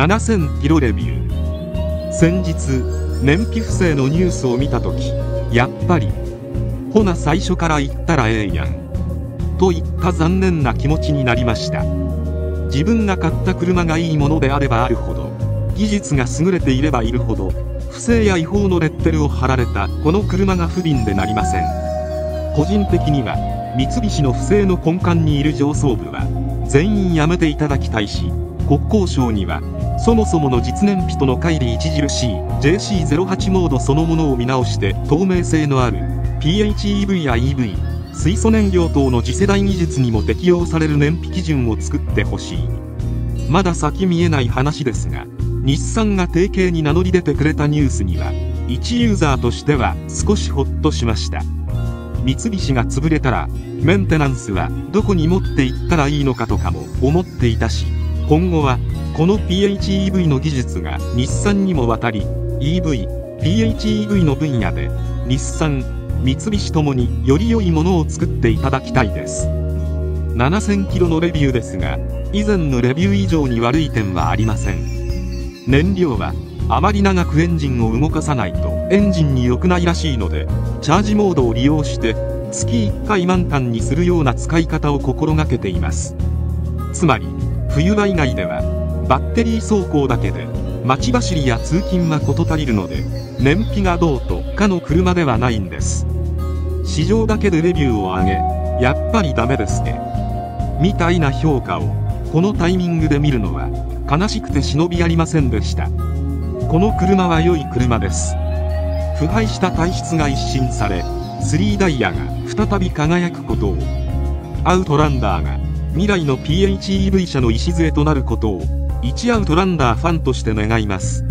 7000キロレビュー。先日燃費不正のニュースを見た時やっぱりほな最初から言ったらええやん。といった残念な気持ちになりました。自分が買った車がいいものであればあるほど技術が優れていればいるほど不正や違法のレッテルを貼られたこの車が不憫でなりません。個人的には三菱の不正の根幹にいる上層部は全員辞めていただきたいし国交省にはそもそもの実燃費との乖離著しい JC08 モードそのものを見直して透明性のある PHEV や EV 水素燃料等の次世代技術にも適用される燃費基準を作ってほしい。まだ先見えない話ですが日産が提携に名乗り出てくれたニュースには一ユーザーとしては少しホッとしました。三菱が潰れたらメンテナンスはどこに持っていったらいいのかとかも思っていたし今後はこの PHEV の技術が日産にも渡り EV、PHEV の分野で日産、三菱ともにより良いものを作っていただきたいです。7000キロのレビューですが以前のレビュー以上に悪い点はありません。燃料はあまり長くエンジンを動かさないとエンジンに良くないらしいのでチャージモードを利用して月1回満タンにするような使い方を心がけています。つまり冬場以外ではバッテリー走行だけで街走りや通勤は事足りるので燃費がどうとかの車ではないんです。市場だけでレビューを上げやっぱりダメですね。みたいな評価をこのタイミングで見るのは悲しくて忍びありませんでした。この車は良い車です。腐敗した体質が一新され3ダイヤが再び輝くことをアウトランダーが未来の PHEV 社の礎となることを1アウトランダーファンとして願います。